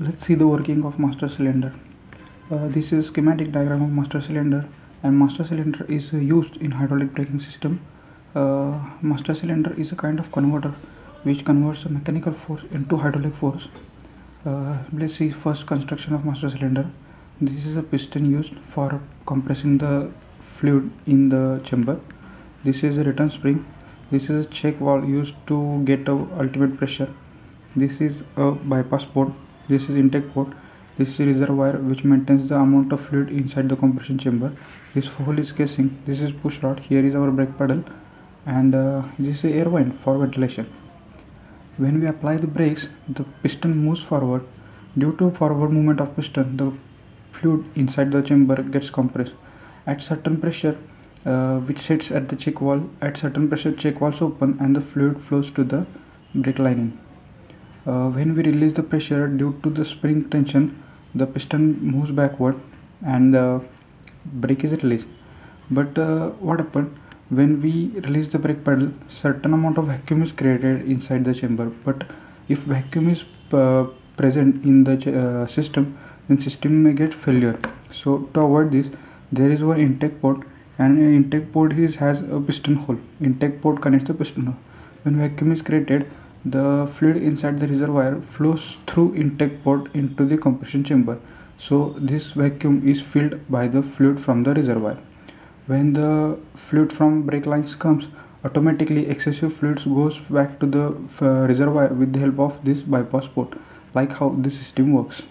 let's see the working of master cylinder. Uh, this is schematic diagram of master cylinder and master cylinder is uh, used in hydraulic braking system. Uh, master cylinder is a kind of converter which converts a mechanical force into hydraulic force. Uh, let's see first construction of master cylinder. This is a piston used for compressing the fluid in the chamber. This is a return spring. This is a check valve used to get a ultimate pressure. This is a bypass port this is intake port. This is reservoir which maintains the amount of fluid inside the compression chamber. This hole is casing. This is push rod. Here is our brake pedal. And uh, this is air vent for ventilation. When we apply the brakes the piston moves forward. Due to forward movement of piston the fluid inside the chamber gets compressed. At certain pressure uh, which sets at the check valve at certain pressure check valves open and the fluid flows to the brake lining uh, when we release the pressure due to the spring tension the piston moves backward and the brake is released. But uh, what happened? When we release the brake pedal certain amount of vacuum is created inside the chamber. But if vacuum is uh, present in the uh, system then system may get failure. So to avoid this there is one intake port and intake port is has a piston hole. Intake port connects the piston hole. When vacuum is created the fluid inside the reservoir flows through intake port into the compression chamber. So this vacuum is filled by the fluid from the reservoir. When the fluid from brake lines comes automatically excessive fluids goes back to the uh, reservoir with the help of this bypass port like how this system works